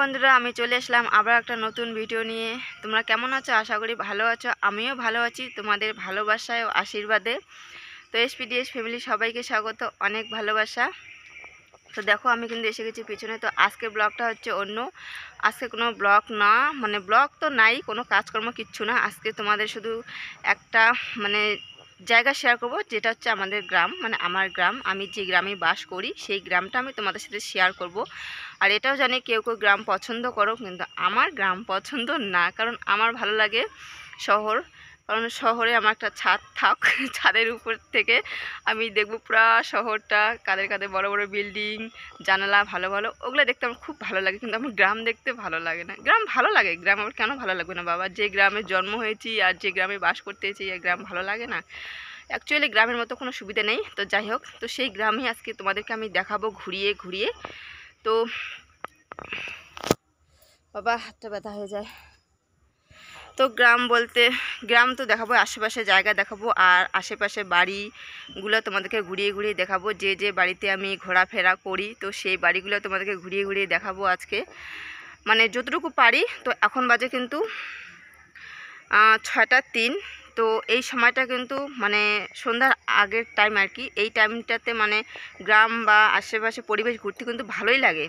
বন্ধুরা, আমি চলে আসলাম আবার একটা নতুন ভিডিও নিয়ে। তোমরা কেমন আছো? আশা করি ভালো আছো। আমিও ভালো আছি তোমাদের ভালোবাসায় ও আশীর্বাদে। তো এসপিডিএস ফ্যামিলি সবাইকে স্বাগত। অনেক ভালোবাসা। তো দেখো, আমি কিন্তু এসে গেছি পিছনে। তো আজকে ব্লগটা হচ্ছে অন্য। আজকে কোনো ব্লগ না। মানে ব্লগ তো নাই, কোনো কাজকর্ম কিচ্ছু না। আজকে তোমাদের শুধু একটা মানে জায়গা শেয়ার করব, যেটা হচ্ছে আমাদের গ্রাম। মানে আমার গ্রাম, আমি যে গ্রামে বাস করি, সেই গ্রামটা আমি তোমাদের সাথে শেয়ার করব। আর এটাও জানি কেউ কেউ গ্রাম পছন্দ করো, কিন্তু আমার গ্রাম পছন্দ না, কারণ আমার ভালো লাগে শহর। কারণ শহরে আমার একটা ছাদ থাক, ছাদের উপর থেকে আমি দেখব পুরা শহরটা কাদের কাদের বড় বড় বিল্ডিং, জানালা ভালো ভালো, ওগুলো দেখতে আমার খুব ভালো লাগে কিন্তু আমার গ্রাম দেখতে ভালো লাগে না। গ্রাম ভালো লাগে, গ্রাম আমার কেন ভালো লাগবে না বাবা? যে গ্রামে জন্ম হয়েছি আর যে গ্রামে বাস করতেছি এই গ্রাম ভালো লাগে না। অ্যাকচুয়ালি গ্রামের মতো কোনো সুবিধা নেই, তো যাই হোক, তো সেই গ্রামই আজকে তোমাদেরকে আমি দেখাবো ঘুরিয়ে ঘুরিয়ে। তো বাবা, হাতটা ব্যথা হয়ে যায়। তো গ্রাম বলতে, গ্রাম তো দেখাবো, আশেপাশে জায়গা দেখাবো, আর আশেপাশে বাড়িগুলো তোমাদেরকে ঘুরিয়ে ঘুরিয়ে দেখাবো। যে যে বাড়িতে আমি ঘোরাফেরা করি, তো সেই বাড়িগুলো তোমাদেরকে ঘুরিয়ে ঘুরিয়ে দেখাবো আজকে। মানে যতটুকু পারি, তো এখন বাজে কিন্তু ছয়টা তিন। তো এই সময়টা কিন্তু মানে সন্ধ্যার আগের টাইম আর কি। এই টাইমটাতে মানে গ্রাম বা আশেপাশে পরিবেশ ঘুরতে কিন্তু ভালোই লাগে।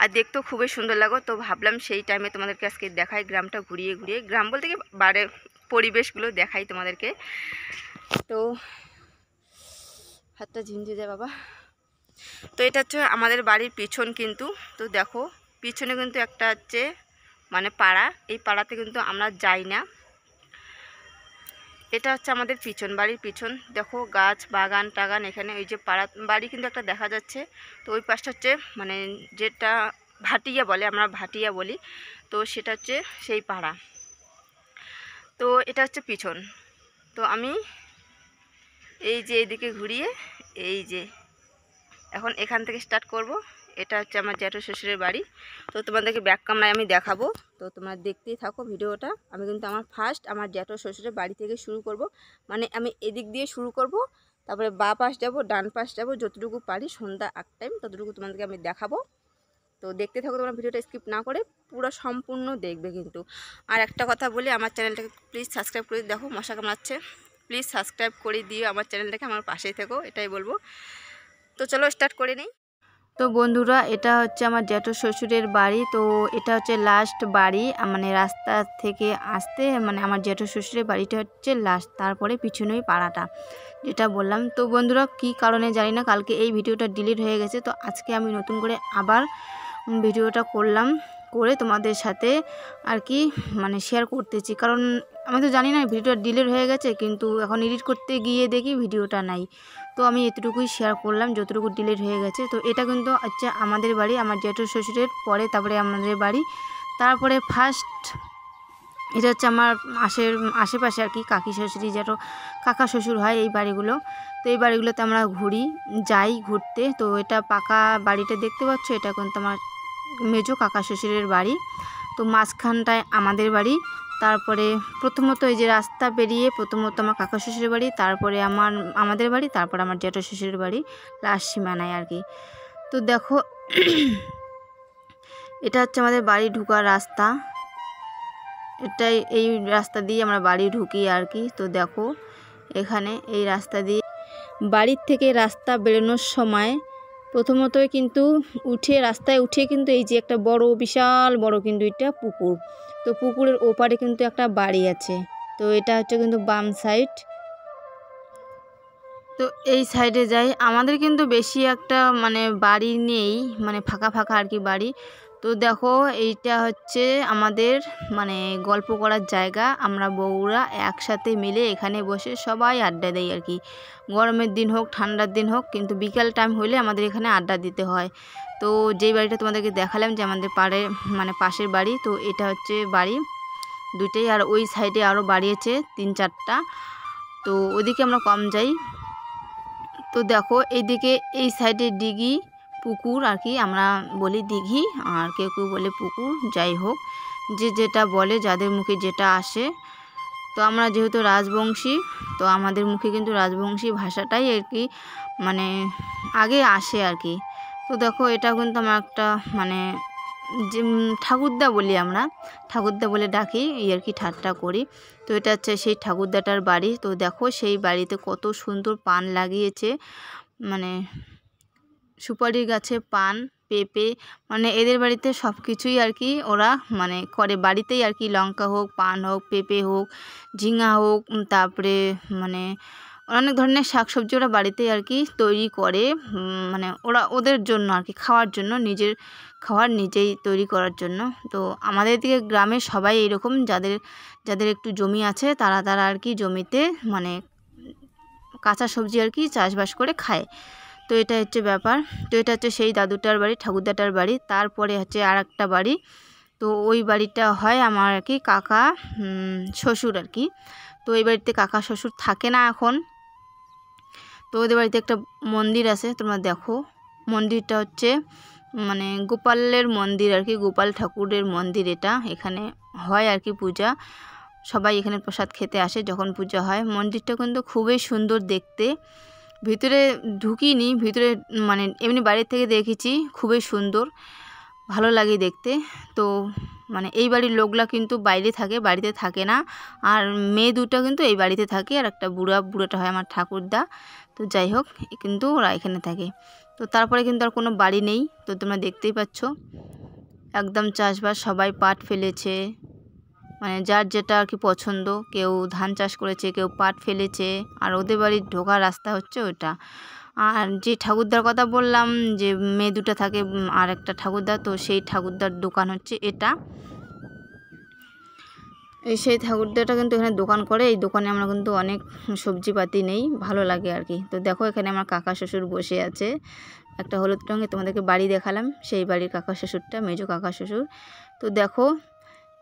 আর দেখতেও খুবই সুন্দর লাগো তো ভাবলাম সেই টাইমে তোমাদেরকে আজকে দেখাই, গ্রামটা ঘুরিয়ে ঘুরিয়ে। গ্রাম বলতে কি বাড়ির পরিবেশগুলো দেখাই তোমাদেরকে। তো হাতটা ঝিঞ্ঝি যায় বাবা। তো এটা হচ্ছে আমাদের বাড়ির পিছন কিন্তু। তো দেখো, পিছনে কিন্তু একটা হচ্ছে মানে পাড়া। এই পাড়াতে কিন্তু আমরা যাই না। এটা হচ্ছে আমাদের পিছন বাড়ির পিছন। দেখো গাছ, বাগান, টাগান এখানে ওই যে পাড়া বাড়ি কিন্তু একটা দেখা যাচ্ছে। তো ওই পাশটা হচ্ছে মানে যেটা ভাটিয়া বলে, আমরা ভাটিয়া বলি। তো সেটা হচ্ছে সেই পাড়া। তো এটা হচ্ছে পিছন। তো আমি এই যে এইদিকে ঘুরিয়ে, এই যে এখন এখান থেকে স্টার্ট করব। এটা হচ্ছে আমার জ্যাঠো শ্বশুরের বাড়ি। তো তোমাদেরকে ব্যাক কামরায় আমি দেখাবো। তো তোমরা দেখতেই থাকো ভিডিওটা। আমি কিন্তু আমার ফার্স্ট আমার জ্যাঠো শ্বশুরের বাড়ি থেকে শুরু করব। মানে আমি এদিক দিয়ে শুরু করব, তারপরে বা পাশ যাব, ডান পাশ যাব, যতটুকু পারি সন্ধ্যা এক টাইম ততটুকু তোমাদেরকে আমি দেখাবো। তো দেখতে থাকো তোমরা ভিডিওটা স্কিপ না করে, পুরো সম্পূর্ণ দেখবে কিন্তু। আর একটা কথা বলি, আমার চ্যানেলটাকে প্লিজ সাবস্ক্রাইব করে দেখো, মশা কামড়াচ্ছে। প্লিজ সাবস্ক্রাইব করে দিও, আমার চ্যানেলটাকে আমার পাশেই থেকো, এটাই বলব। তো চলো স্টার্ট করে নিই। তো বন্ধুরা, এটা হচ্ছে আমার জ্যাঠো শ্বশুরের বাড়ি। তো এটা হচ্ছে লাস্ট বাড়ি মানে রাস্তা থেকে আসতে মানে আমার জ্যাঠো শ্বশুরের বাড়িটা হচ্ছে লাস্ট তারপরে পিছনেই পাড়াটা, যেটা বললাম। তো বন্ধুরা, কি কারণে জানি না, কালকে এই ভিডিওটা ডিলিট হয়ে গেছে। তো আজকে আমি নতুন করে আবার ভিডিওটা করলাম, করে তোমাদের সাথে আর কি মানে শেয়ার করতেছি। কারণ আমি তো জানি না, ভিডিওটা ডিলিট হয়ে গেছে, কিন্তু এখন এডিট করতে গিয়ে দেখি ভিডিওটা নাই। তো আমি এতটুকুই শেয়ার করলাম, যতটুকু ডিলেট হয়ে গেছে। তো এটা কিন্তু হচ্ছে আমাদের বাড়ি, আমার জেঠু শ্বশুরের, পরে তারপরে আমাদের বাড়ি। তারপরে ফার্স্ট এটা হচ্ছে আমার আশের আশেপাশে আর কি, কাকি শ্বশুরি যেটা কাকা শ্বশুর হয় এই বাড়িগুলো। তো এই বাড়িগুলোতে আমরা ঘুরি, যাই ঘুরতে। তো এটা পাকা বাড়িটা দেখতে পাচ্ছ, এটা কিন্তু আমার মেজো কাকা শ্বশুরের বাড়ি। তো মাঝখানটায় আমাদের বাড়ি। তারপরে প্রথমত এই যে রাস্তা পেরিয়ে প্রথমত আমার কাকা শ্বশুরের বাড়ি, তারপরে আমার, আমাদের বাড়ি, তারপর আমার জ্যাঠা শ্বশুরের বাড়ি, লাস্ট সীমানায় আর কি। তো দেখো, এটা হচ্ছে আমাদের বাড়ি ঢুকার রাস্তা। এটাই, এই রাস্তা দিয়ে আমরা বাড়ি ঢুকি আর কি। তো দেখো, এখানে এই রাস্তা দিয়ে বাড়ির থেকে রাস্তা বেরোনোর সময় প্রথমতই কিন্তু উঠে, রাস্তায় উঠে কিন্তু এই যে একটা বড়, বিশাল বড় কিন্তু এটা পুকুর। তো পুকুরের ওপারে কিন্তু একটা বাড়ি আছে। তো এটা হচ্ছে কিন্তু বাম সাইড। তো এই সাইডে যাই। আমাদের কিন্তু বেশি একটা মানে বাড়ি নেই মানে ফাঁকা ফাঁকা আর কি বাড়ি। তো দেখো, এইটা হচ্ছে আমাদের মানে গল্প করার জায়গা। আমরা বউরা একসাথে মিলে এখানে বসে সবাই আড্ডা দেই আর কি। গরমের দিন হোক, ঠান্ডার দিন হোক, কিন্তু বিকাল টাইম হলে আমাদের এখানে আড্ডা দিতে হয়। তো যেই বাড়িটা তোমাদেরকে দেখালাম যে আমাদের পাড়ে মানে পাশের বাড়ি, তো এটা হচ্ছে বাড়ি। দুইটাই আর ওই সাইডে আরও বাড়িয়েছে তিন চারটা। তো ওদিকে আমরা কম যাই। তো দেখো, এইদিকে এই সাইডে ডিগি পুকুর আর কি, আমরা বলি দিঘি, আর কেউ কেউ বলে পুকুর, যাই হোক। যে যেটা বলে, যাদের মুখে যেটা আসে। তো আমরা যেহেতু রাজবংশী, তো আমাদের মুখে কিন্তু রাজবংশী ভাষাটাই আর কি মানে আগে আসে আর কি। তো দেখো এটা কিন্তু আমার একটা মানে যে ঠাকুরদা বলি আমরা, ঠাকুরদা বলে ডাকি আর কি ঠাট্টা করি। তো এটা হচ্ছে সেই ঠাকুরদাটার বাড়ি। তো দেখো, সেই বাড়িতে কত সুন্দর পান লাগিয়েছে মানে সুপারি গাছে পান, পেঁপে মানে এদের বাড়িতে সব কিছুই আর কি ওরা মানে করে। বাড়িতেই আর কি লঙ্কা হোক, পান হোক, পেঁপে হোক, ঝিঙা হোক তারপরে মানে অনেক ধরনের শাকসবজি ওরা বাড়িতেই আর কি তৈরি করে। মানে ওরা ওদের জন্য আর কি, খাওয়ার জন্য, নিজের খাওয়ার নিজেই তৈরি করার জন্য। তো আমাদের দিকে গ্রামে সবাই এরকম যাদের যাদের একটু জমি আছে তারা তারা আর কি জমিতে মানে কাঁচা সবজি আর কি চাষবাস করে খায়। তো এটা হচ্ছে ব্যাপার। তো এটা হচ্ছে সেই দাদুটার বাড়ি ঠাকুরদাটার বাড়ি। তারপরে হচ্ছে আর একটা বাড়ি। তো ওই বাড়িটা হয় আমার আর কি কাকা শ্বশুর আর কি। তো এই বাড়িতে কাকা শ্বশুর থাকে না এখন। তো ওদের বাড়িতে একটা মন্দির আছে, তোমরা দেখো। মন্দিরটা হচ্ছে মানে গোপালের মন্দির আর কি, গোপাল ঠাকুরের মন্দির এটা। এখানে হয় আর কি পূজা। সবাই এখানে প্রসাদ খেতে আসে যখন পূজা হয়। মন্দিরটা কিন্তু খুবই সুন্দর দেখতে। ভিতরে ঢুকিনি, ভিতরে মানে এমনি বাইরে থেকে দেখেছি, খুবই সুন্দর, ভালো লাগে দেখতে। তো মানে এই বাড়ির লোকলা কিন্তু বাইরে থাকে, বাড়িতে থাকে না। আর মেয়ে দুটো কিন্তু এই বাড়িতে থাকে, আর একটা বুড়া, বুড়োটা হয় আমার ঠাকুরদা। তো যাই হোক কিন্তু ওরা এখানে থাকে। তো তারপরে কিন্তু আর কোনো বাড়ি নেই, তো তোমরা দেখতেই পাচ্ছ। একদম চাষবাস, সবাই পাট ফেলেছে। মানে যার যেটা আর কি পছন্দ, কেউ ধান চাষ করেছে, কেউ পাট ফেলেছে, আর ওদের বাড়ির ঢোকার রাস্তা হচ্ছে ওটা আর যে ঠাকুরদার কথা বললাম, যে মেয়ে দুটো থাকে আর একটা ঠাকুরদা, তো সেই ঠাকুরদার দোকান হচ্ছে এটা। এই সেই ঠাকুরদাটা কিন্তু এখানে দোকান করে, এই দোকানে আমরা কিন্তু অনেক সবজিপাতি নেই, ভালো লাগে আর কি। তো দেখো এখানে আমার কাকা শ্বশুর বসে আছে। একটা হলুদ রঙে তোমাদেরকে বাড়ি দেখালাম, সেই বাড়ির কাকা শ্বশুরটা, মেজো কাকা শ্বশুর। তো দেখো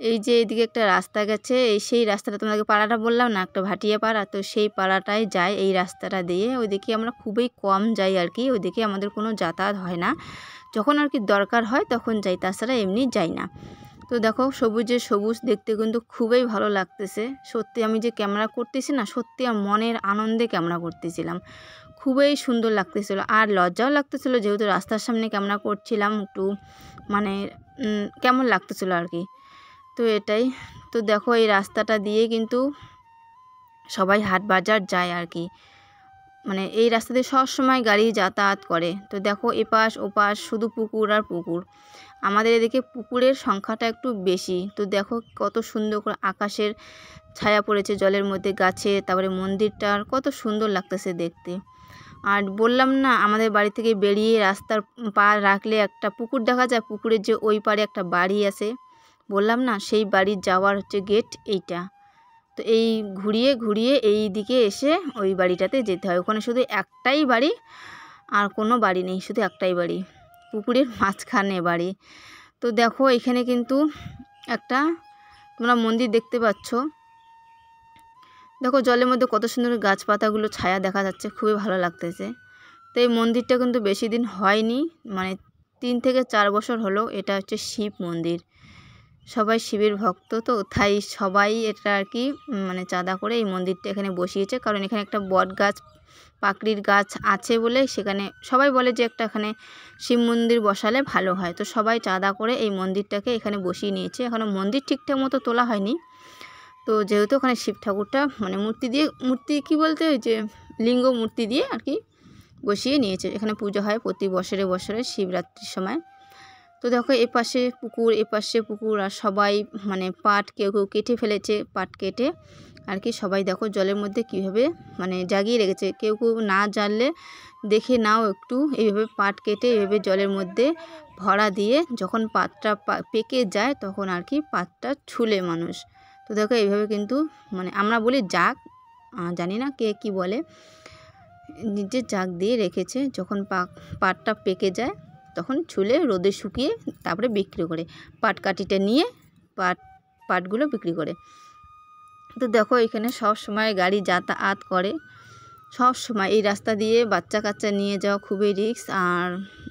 এই যে এইদিকে একটা রাস্তা গেছে, এই সেই রাস্তাটা তোমাদেরকে পাড়াটা বললাম না, একটা ভাটিয়া পাড়া, তো সেই পাড়াটায় যায় এই রাস্তাটা দিয়ে। ওইদিকে আমরা খুবই কম যাই আর কি, ওইদিকে আমাদের কোনো যাতায়াত হয় না। যখন আর কি দরকার হয় তখন যাই, তাছাড়া এমনি যাই না। তো দেখো, সবুজে সবুজ, দেখতে কিন্তু খুবই ভালো লাগতেছে। সত্যি আমি যে ক্যামেরা করতেছি না, সত্যি মনের আনন্দে ক্যামেরা করতেছিলাম। খুবই সুন্দর লাগতেছিল। আর লজ্জাও লাগতেছিল, যেহেতু রাস্তার সামনে ক্যামেরা করছিলাম, একটু মানে কেমন লাগতেছিল আর কি। তো এটাই। তো দেখো এই রাস্তাটা দিয়ে কিন্তু সবাই হাট বাজার যায় আর কি। মানে এই রাস্তা দিয়ে সবসময় গাড়ি যাতায়াত করে। তো দেখো এপাশ ওপাশ শুধু পুকুর আর পুকুর। আমাদের এদিকে পুকুরের সংখ্যাটা একটু বেশি। তো দেখো কত সুন্দর করে আকাশের ছায়া পড়েছে জলের মধ্যে গাছে, তারপরে মন্দিরটার কত সুন্দর লাগতেছে দেখতে। আর বললাম না, আমাদের বাড়ি থেকে বেরিয়ে রাস্তার পা রাখলে একটা পুকুর দেখা যায়? পুকুরের যে ওই পারে একটা বাড়ি আছে। বললাম না, সেই বাড়ির যাওয়ার হচ্ছে গেট এইটা। তো এই ঘুরিয়ে ঘুরিয়ে এই দিকে এসে ওই বাড়িটাতে যেতে হয়। ওখানে শুধু একটাই বাড়ি, আর কোনো বাড়ি নেই, শুধু একটাই বাড়ি। পুকুরের মাঝখানে বাড়ি। তো দেখো, এখানে কিন্তু একটা তোমরা মন্দির দেখতে পাচ্ছ। দেখো, জলের মধ্যে কত সুন্দর গাছপাতাগুলো, ছায়া দেখা যাচ্ছে, খুবই ভালো লাগতেছে। তো এই মন্দিরটা কিন্তু বেশি দিন হয়নি মানে তিন থেকে চার বছর হলো, এটা হচ্ছে শিব মন্দির। সবাই শিবের ভক্ত তো, তাই সবাই এটা আর কি মানে চাঁদা করে এই মন্দিরটা এখানে বসিয়েছে। কারণ এখানে একটা বট গাছ, পাকড়ির গাছ আছে বলে সেখানে সবাই বলে যে একটা এখানে শিব মন্দির বসালে ভালো হয়। তো সবাই চাঁদা করে এই মন্দিরটাকে এখানে বসিয়ে নিয়েছে। এখনও মন্দির ঠিকঠাক মতো তোলা হয়নি। তো যেহেতু ওখানে শিব ঠাকুরটা মানে মূর্তি দিয়ে, মূর্তি কি বলতে ওই যে লিঙ্গ মূর্তি দিয়ে আর কি বসিয়ে নিয়েছে। এখানে পুজো হয় প্রতি বছরে বছরে শিবরাত্রির সময়। তো দেখো এপাশে পুকুর এপাশে পুকুর আর সবাই মানে পাট কেউ কেউ কেটে ফেলেছে, পাট কেটে। আর কি সবাই দেখো জলের মধ্যে কীভাবে মানে জাগিয়ে রেখেছে। কেউ কেউ না জানলে দেখে নাও একটু। এইভাবে পাট কেটে এইভাবে জলের মধ্যে ভরা দিয়ে যখন পাতটা পেকে যায় তখন আর কি পাতটা ছুলে মানুষ। তো দেখো এইভাবে কিন্তু মানে আমরা বলি জাগ জানি না কে কি বলে। নিজে জাগ দিয়ে রেখেছে যখন পাটটা পেকে যায়। তখন ছুলে রোদে শুকিয়ে তারপরে বিক্রি করে। পাট কাঠিটা নিয়ে পাট, পাটগুলো বিক্রি করে। তো দেখো এখানে সব সময় গাড়ি যাতায়াত করে। সব সময় এই রাস্তা দিয়ে বাচ্চা কাচ্চা নিয়ে যাওয়া খুবই রিস্ক। আর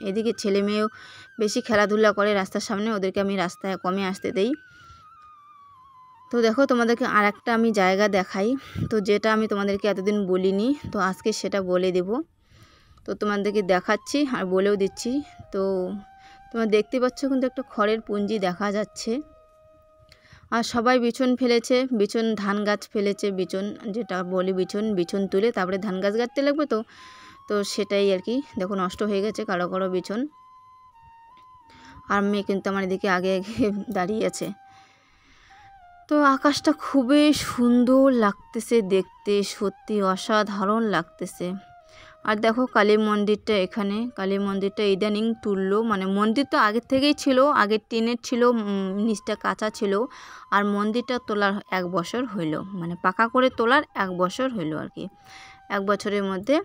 এদিকে ছেলে মেয়েও বেশি খেলাধুলা করে রাস্তার সামনে, ওদেরকে আমি রাস্তায় কমে আসতে দেই। তো দেখো তোমাদেরকে আর একটা আমি জায়গা দেখাই। তো যেটা আমি তোমাদেরকে এতদিন বলিনি, তো আজকে সেটা বলে দেব। তো তোমাদেরকে দেখাচ্ছি আর বলেও দিচ্ছি। তো তোমরা দেখতে পাচ্ছ কিন্তু একটা খড়ের পুঞ্জি দেখা যাচ্ছে। আর সবাই বিছন ফেলেছে, বিছন ধান গাছ ফেলেছে, বিছন যেটা বলি বিছন বিছন তুলে তারপরে ধান গাছ গাছতে লাগবে তো। তো সেটাই আর কি, দেখো নষ্ট হয়ে গেছে কারও কারও বিছন। আর মেয়ে কিন্তু আমার এদিকে আগে আগে দাঁড়িয়ে আছে। তো আকাশটা খুবই সুন্দর লাগতেছে দেখতে, সত্যি অসাধারণ লাগতেছে। আর দেখো কালী মন্দিরটা এখানে। কালী মন্দিরটা ইদানিং তুললো। মানে মন্দির তো আগের থেকেই ছিল, আগের টিনের ছিল নিচটা কাঁচা ছিল। আর মন্দিরটা তোলার এক বছর হইল। মানে পাকা করে তোলার এক বছর হইল আর কি। এক বছরের মধ্যে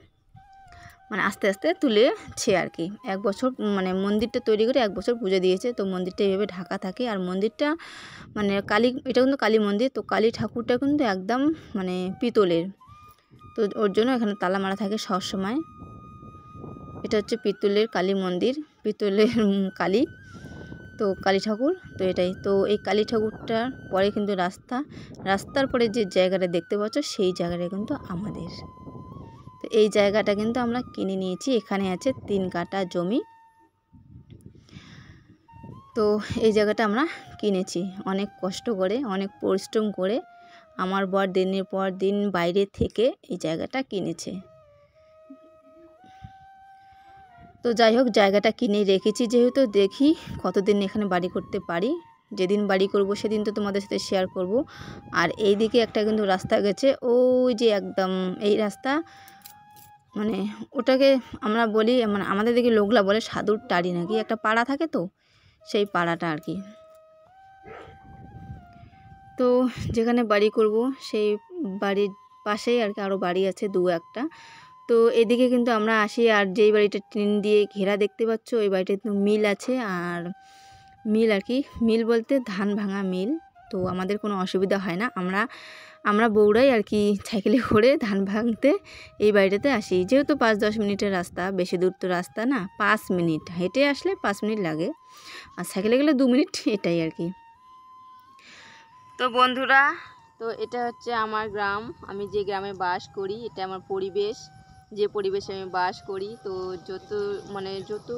মানে আস্তে আস্তে তুলেছে আর কি। এক বছর মানে মন্দিরটা তৈরি করে এক বছর পুজো দিয়েছে। তো মন্দিরটা এইভাবে ঢাকা থাকে। আর মন্দিরটা মানে কালী, এটা কিন্তু কালী মন্দির। তো কালী ঠাকুরটা কিন্তু একদম মানে পিতলের। তো ওর জন্য এখানে তালা মারা থাকে সবসময় এটা হচ্ছে পিতলের কালী মন্দির, পিতলের কালী, তো কালী ঠাকুর, তো এটাই। তো এই কালী ঠাকুরটার পরে কিন্তু রাস্তা, রাস্তার পরে যে জায়গাটা দেখতে পাচ্ছ সেই জায়গাটা কিন্তু আমাদের। তো এই জায়গাটা কিন্তু আমরা কিনে নিয়েছি, এখানে আছে তিন কাটা জমি। তো এই জায়গাটা আমরা কিনেছি, অনেক কষ্ট করে, অনেক পরিশ্রম করে। আমার বর দিনের পর দিন বাইরে থেকে এই জায়গাটা কিনেছে। তো যাই হোক, জায়গাটা কিনে রেখেছি যেহেতু দেখি কতদিন এখানে বাড়ি করতে পারি। যেদিন বাড়ি করব সেদিন তো তোমাদের সাথে শেয়ার করব। আর এই দিকে একটা কিন্তু রাস্তা গেছে, ওই যে একদম এই রাস্তা মানে ওটাকে আমরা বলি মানে আমাদের দিকে লোকলা বলে সাধুর টাড়ি নাকি, একটা পাড়া থাকে তো, সেই পাড়াটা আর কি। তো যেখানে বাড়ি করব, সেই বাড়ির পাশেই আর কি আরও বাড়ি আছে দু একটা। তো এদিকে কিন্তু আমরা আসি আর যেই বাড়িটা টিন দিয়ে ঘেরা দেখতে পাচ্ছ, ওই বাড়িটা কিন্তু মিল আছে। আর মিল আর কি, মিল বলতে ধান ভাঙা মিল। তো আমাদের কোনো অসুবিধা হয় না। আমরা আমরা বউরাই আর কি সাইকেলে করে ধান ভাঙতে এই বাড়িটাতে আসি। যেহেতু পাঁচ দশ মিনিটের রাস্তা, বেশি দূর তো রাস্তা না, পাঁচ মিনিট। হেঁটে আসলে পাঁচ মিনিট লাগে। আর সাইকেলে গেলে দু মিনিট, এটাই আর কি। তো বন্ধুরা, তো এটা হচ্ছে আমার গ্রাম। আমি যে গ্রামে বাস করি, এটা আমার পরিবেশ। যে পরিবেশে আমি বাস করি, তো যত মানে যত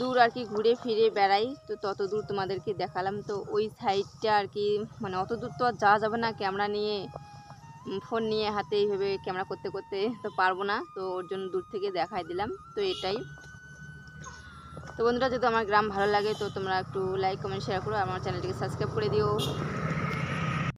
দূর আর কি ঘুরে ফিরে বেড়াই, তো তত দূর তোমাদেরকে দেখালাম। তো ওই সাইডটা আর কি মানে অত দূর তো আর যাওয়া যাবে না ক্যামেরা নিয়ে ফোন নিয়ে হাতে এইভাবে ক্যামেরা করতে করতে তো পারব না। তো ওর জন্য দূর থেকে দেখাই দিলাম। তো এটাই। তো বন্ধুরা যদি আমার গ্রাম ভালো লাগে, তো তোমরা একটু লাইক কমেন্ট শেয়ার করো আমার চ্যানেলটিকে সাবস্ক্রাইব করে দিও।